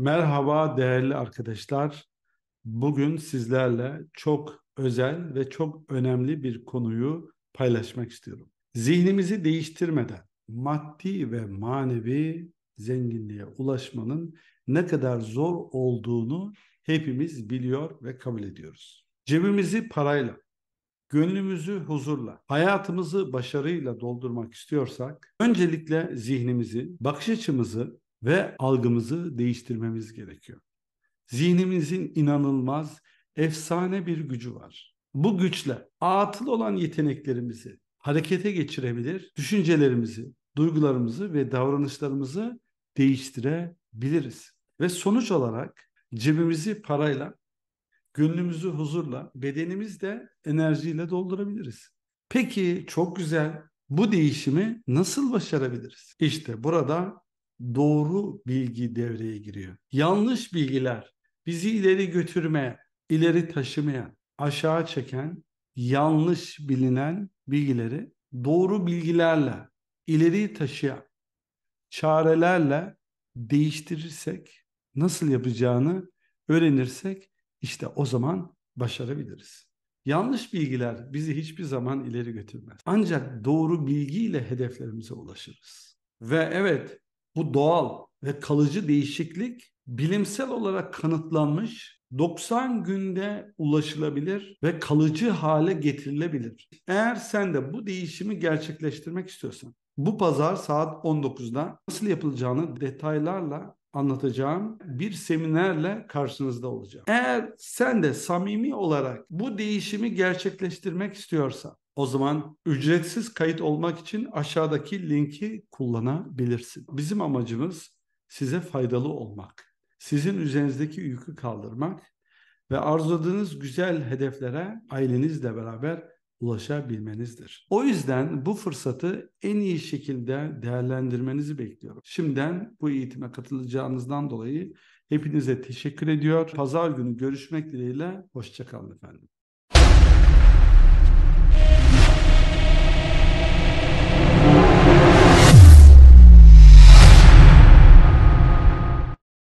Merhaba değerli arkadaşlar. Bugün sizlerle çok özel ve çok önemli bir konuyu paylaşmak istiyorum. Zihnimizi değiştirmeden maddi ve manevi zenginliğe ulaşmanın ne kadar zor olduğunu hepimiz biliyor ve kabul ediyoruz. Cebimizi parayla, gönlümüzü huzurla, hayatımızı başarıyla doldurmak istiyorsak öncelikle zihnimizi, bakış açımızı ve algımızı değiştirmemiz gerekiyor. Zihnimizin inanılmaz, efsane bir gücü var. Bu güçle atıl olan yeteneklerimizi harekete geçirebilir, düşüncelerimizi, duygularımızı ve davranışlarımızı değiştirebiliriz. Ve sonuç olarak cebimizi parayla, gönlümüzü huzurla, bedenimiz de enerjiyle doldurabiliriz. Peki çok güzel. Bu değişimi nasıl başarabiliriz? İşte burada doğru bilgi devreye giriyor. Yanlış bilgiler bizi ileri götürmeye, ileri taşımaya, aşağı çeken, yanlış bilinen bilgileri doğru bilgilerle ileri taşıyan çarelerle değiştirirsek, nasıl yapacağını öğrenirsek işte o zaman başarabiliriz. Yanlış bilgiler bizi hiçbir zaman ileri götürmez. Ancak doğru bilgiyle hedeflerimize ulaşırız. Ve evet bu doğal ve kalıcı değişiklik bilimsel olarak kanıtlanmış 90 günde ulaşılabilir ve kalıcı hale getirilebilir. Eğer sen de bu değişimi gerçekleştirmek istiyorsan bu pazar saat 19'da nasıl yapılacağını detaylarla anlatacağım bir seminerle karşınızda olacağım. Eğer sen de samimi olarak bu değişimi gerçekleştirmek istiyorsan o zaman ücretsiz kayıt olmak için aşağıdaki linki kullanabilirsin. Bizim amacımız size faydalı olmak, sizin üzerinizdeki yükü kaldırmak ve arzuladığınız güzel hedeflere ailenizle beraber ulaşabilmenizdir. O yüzden bu fırsatı en iyi şekilde değerlendirmenizi bekliyorum. Şimdiden bu eğitime katılacağınızdan dolayı hepinize teşekkür ediyor. Pazar günü görüşmek dileğiyle. Hoşçakalın efendim.